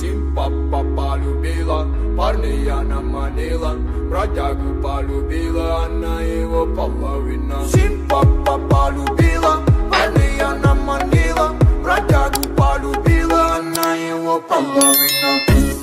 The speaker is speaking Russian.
Сим папа полюбила, парня она манила Бродягу полюбила, она его половина. Сим папа полюбила, парня она манила Бродягу полюбила, она его половина.